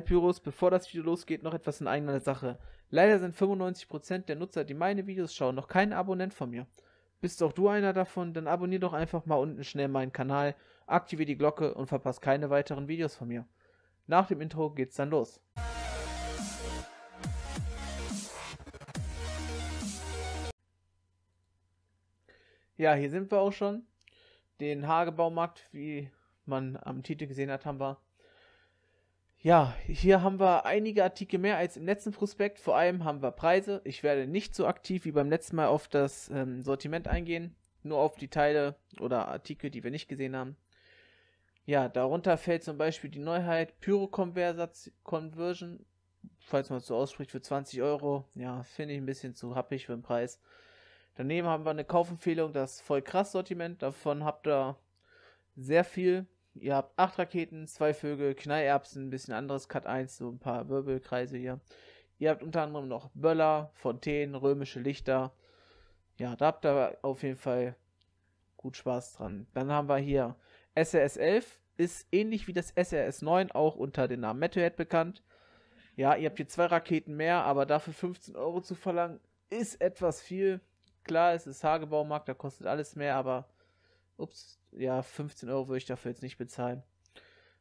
Pyros, bevor das Video losgeht, noch etwas in eigener Sache. Leider sind 95% der Nutzer, die meine Videos schauen, noch kein Abonnent von mir. Bist auch du einer davon, dann abonnier doch einfach mal unten schnell meinen Kanal, aktiviere die Glocke und verpasst keine weiteren Videos von mir. Nach dem Intro geht's dann los. Ja, hier sind wir auch schon. Den Hagebaumarkt, wie man am Titel gesehen hat, haben wir ja, hier haben wir einige Artikel mehr als im letzten Prospekt. Vor allem haben wir Preise. Ich werde nicht so aktiv wie beim letzten Mal auf das ähm, Sortiment eingehen, nur auf die Teile oder Artikel, die wir nicht gesehen haben. Ja, darunter fällt zum Beispiel die Neuheit Pyro Conversion, falls man es so ausspricht, für 20 Euro. Ja, finde ich ein bisschen zu happig für den Preis. Daneben haben wir eine Kaufempfehlung, das voll krass Sortiment. Davon habt ihr sehr viel. Ihr habt acht Raketen, zwei Vögel, Knallerbsen, ein bisschen anderes Cut 1, so ein paar Wirbelkreise hier. Ihr habt unter anderem noch Böller, Fontänen, römische Lichter. Ja, da habt ihr auf jeden Fall gut Spaß dran. Dann haben wir hier SRS 11, ist ähnlich wie das SRS 9 auch unter dem Namen Meteorhead bekannt. Ja, ihr habt hier zwei Raketen mehr, aber dafür 15 Euro zu verlangen, ist etwas viel. Klar, es ist Hagebaumarkt, da kostet alles mehr, aber ups, ja, 15 Euro würde ich dafür jetzt nicht bezahlen.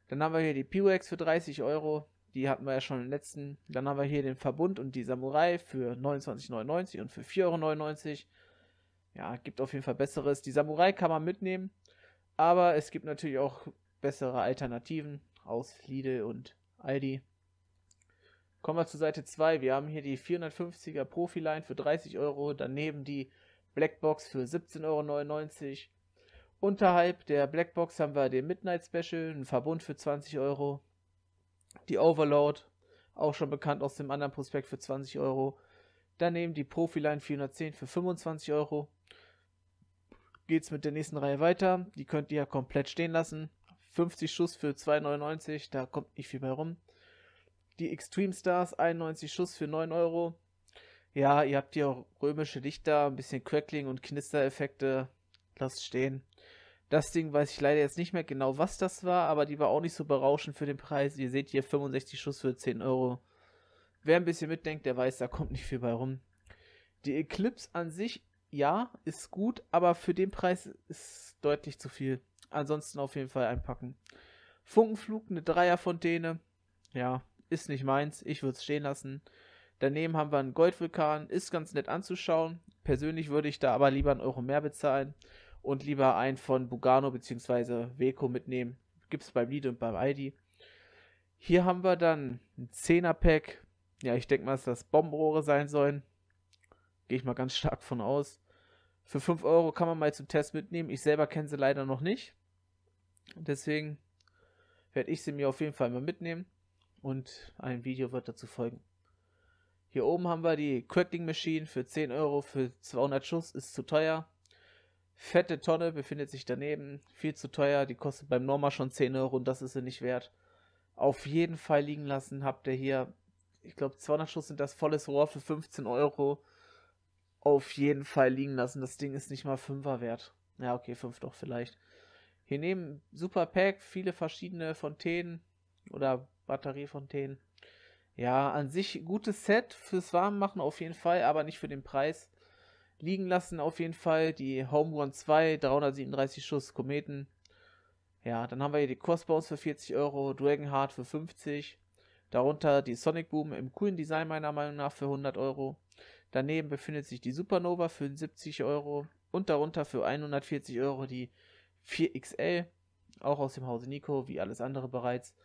Dann haben wir hier die Pyrex für 30 Euro. Die hatten wir ja schon im letzten. Dann haben wir hier den Verbund und die Samurai für 29,99 und für 4,99 Euro. Ja, gibt auf jeden Fall besseres. Die Samurai kann man mitnehmen. Aber es gibt natürlich auch bessere Alternativen aus Lidl und Aldi. Kommen wir zur Seite 2. Wir haben hier die 450er Profiline für 30 Euro. Daneben die Blackbox für 17,99 Euro. Unterhalb der Blackbox haben wir den Midnight Special, einen Verbund für 20 Euro. Die Overload, auch schon bekannt aus dem anderen Prospekt für 20 Euro. Daneben die Profiline 410 für 25 Euro. Geht's mit der nächsten Reihe weiter. Die könnt ihr ja komplett stehen lassen. 50 Schuss für 2,99, da kommt nicht viel bei rum. Die Extreme Stars 91 Schuss für 9 Euro. Ja, ihr habt hier auch römische Lichter, ein bisschen Crackling und Knistereffekte. Lasst stehen. Das Ding weiß ich leider jetzt nicht mehr genau, was das war, aber die war auch nicht so berauschend für den Preis. Ihr seht hier 65 Schuss für 10 Euro. Wer ein bisschen mitdenkt, der weiß, da kommt nicht viel bei rum. Die Eclipse an sich, ja, ist gut, aber für den Preis ist deutlich zu viel. Ansonsten auf jeden Fall einpacken. Funkenflug, eine Dreierfontäne. Ja, ist nicht meins. Ich würde es stehen lassen. Daneben haben wir einen Goldvulkan. Ist ganz nett anzuschauen. Persönlich würde ich da aber lieber einen Euro mehr bezahlen und lieber einen von Bugano bzw. Weco mitnehmen. Gibt es beim Lied und beim ID. Hier haben wir dann ein 10er Pack. Ja, ich denke mal, dass das Bombenrohre sein sollen. Gehe ich mal ganz stark von aus. Für 5 Euro kann man mal zum Test mitnehmen. Ich selber kenne sie leider noch nicht. Deswegen werde ich sie mir auf jeden Fall mal mitnehmen. Und ein Video wird dazu folgen. Hier oben haben wir die Crackling Machine für 10 Euro für 200 Schuss. Ist zu teuer. Fette Tonne befindet sich daneben. Viel zu teuer. Die kostet beim Norma schon 10 Euro und das ist sie nicht wert. Auf jeden Fall liegen lassen habt ihr hier, ich glaube 200 Schuss sind das volles Rohr für 15 Euro. Auf jeden Fall liegen lassen. Das Ding ist nicht mal 5er wert. Ja, okay, 5 doch vielleicht. Hier neben Super Pack viele verschiedene Fontänen oder Batteriefontänen. Ja, an sich gutes Set fürs Warmmachen auf jeden Fall, aber nicht für den Preis liegen lassen auf jeden Fall. Die Home Run 2, 337 Schuss Kometen. Ja, dann haben wir hier die Crossbones für 40 Euro, Dragonheart für 50. Darunter die Sonic Boom im coolen Design meiner Meinung nach für 100 Euro. Daneben befindet sich die Supernova für 70 Euro. Und darunter für 140 Euro die 4XL. Auch aus dem Hause Nico, wie alles andere bereits.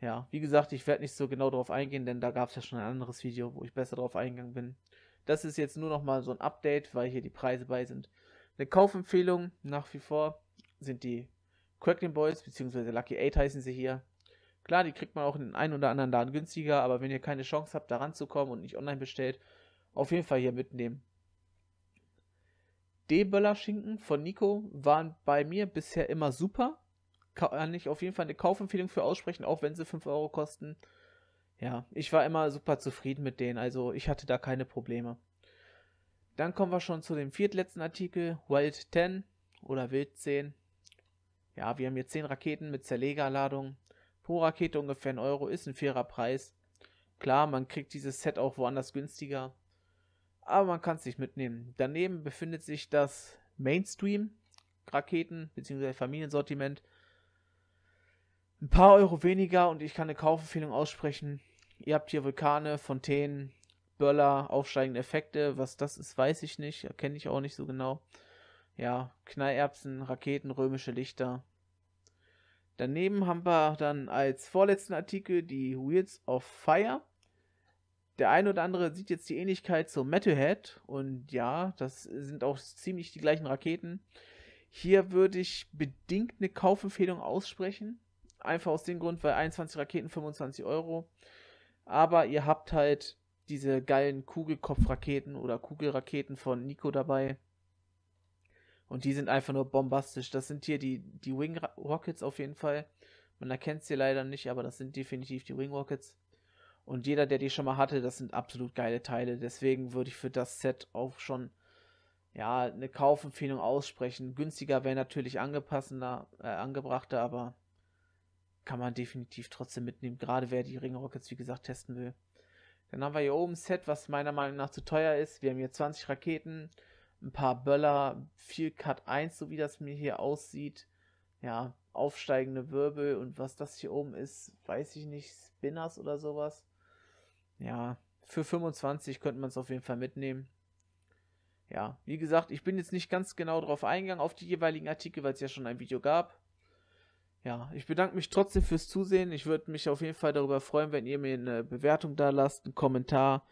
Ja, wie gesagt, ich werde nicht so genau darauf eingehen, denn da gab es ja schon ein anderes Video, wo ich besser darauf eingegangen bin. Das ist jetzt nur noch mal so ein Update, weil hier die Preise bei sind. Eine Kaufempfehlung nach wie vor sind die Crackling Boys, beziehungsweise Lucky 8 heißen sie hier. Klar, die kriegt man auch in den einen oder anderen Laden günstiger, aber wenn ihr keine Chance habt, da ranzukommen und nicht online bestellt, auf jeden Fall hier mitnehmen. D-Böller-Schinken von Nico waren bei mir bisher immer super. Kann ich auf jeden Fall eine Kaufempfehlung für aussprechen, auch wenn sie 5 Euro kosten. Ja, ich war immer super zufrieden mit denen, also ich hatte da keine Probleme. Dann kommen wir schon zu dem viertletzten Artikel, Wild 10 oder Wild 10. Ja, wir haben hier 10 Raketen mit Zerlegerladung, pro Rakete ungefähr ein Euro, ist ein fairer Preis. Klar, man kriegt dieses Set auch woanders günstiger, aber man kann es sich mitnehmen. Daneben befindet sich das Mainstream Raketen bzw. Familiensortiment. Ein paar Euro weniger und ich kann eine Kaufempfehlung aussprechen. Ihr habt hier Vulkane, Fontänen, Böller, aufsteigende Effekte. Was das ist, weiß ich nicht. Kenne ich auch nicht so genau. Ja, Knallerbsen, Raketen, römische Lichter. Daneben haben wir dann als vorletzten Artikel die Wheels of Fire. Der eine oder andere sieht jetzt die Ähnlichkeit zum Metalhead und ja, das sind auch ziemlich die gleichen Raketen. Hier würde ich bedingt eine Kaufempfehlung aussprechen. Einfach aus dem Grund, weil 21 Raketen 25 Euro. Aber ihr habt halt diese geilen Kugelkopfraketen oder Kugelraketen von Nico dabei. Und die sind einfach nur bombastisch. Das sind hier die, die Wing Rockets auf jeden Fall. Man erkennt sie leider nicht, aber das sind definitiv die Wing Rockets. Und jeder, der die schon mal hatte, das sind absolut geile Teile. Deswegen würde ich für das Set auch schon ja, eine Kaufempfehlung aussprechen. Günstiger wäre natürlich angepasster, äh, angebrachter, aber kann man definitiv trotzdem mitnehmen, gerade wer die Ring Rockets, wie gesagt, testen will. Dann haben wir hier oben ein Set, was meiner Meinung nach zu teuer ist. Wir haben hier 20 Raketen, ein paar Böller, viel Cut 1, so wie das mir hier aussieht. Ja, aufsteigende Wirbel und was das hier oben ist, weiß ich nicht, Spinners oder sowas. Ja, für 25 könnte man es auf jeden Fall mitnehmen ja, wie gesagt, ich bin jetzt nicht ganz genau drauf eingegangen, auf die jeweiligen Artikel, weil es ja schon ein Video gab ja, ich bedanke mich trotzdem fürs Zusehen. Ich würde mich auf jeden Fall darüber freuen, wenn ihr mir eine Bewertung da lasst, einen Kommentar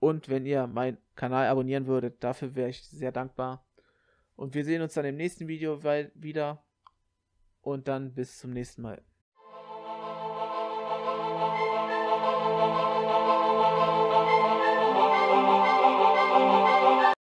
und wenn ihr meinen Kanal abonnieren würdet. Dafür wäre ich sehr dankbar. Und wir sehen uns dann im nächsten Video wieder. Und dann bis zum nächsten Mal.